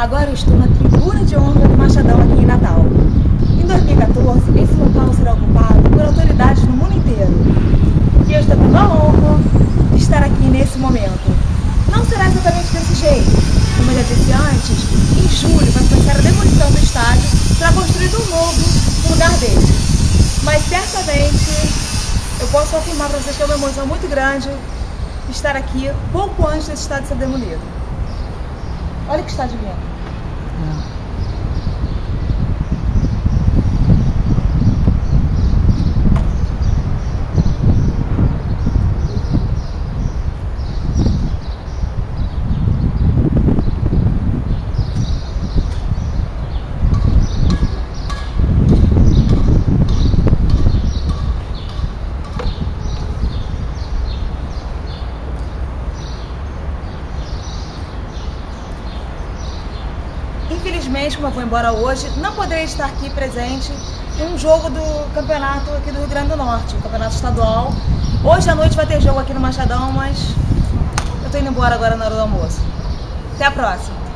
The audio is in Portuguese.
Agora eu estou na tribuna de honra do Machadão aqui em Natal. Em 2014, esse local será ocupado por autoridades no mundo inteiro. E eu estou tendo a honra de estar aqui nesse momento. Não será exatamente desse jeito. Como eu já disse antes, em julho vai começar a demolição do estádio para construir um novo no lugar dele. Mas certamente eu posso afirmar para vocês que é uma emoção muito grande estar aqui pouco antes desse estádio ser demolido. Olha que estádio lindo. Infelizmente, como eu vou embora hoje, não poderei estar aqui presente em um jogo do campeonato aqui do Rio Grande do Norte, o campeonato estadual. Hoje à noite vai ter jogo aqui no Machadão, mas eu tô indo embora agora na hora do almoço. Até a próxima!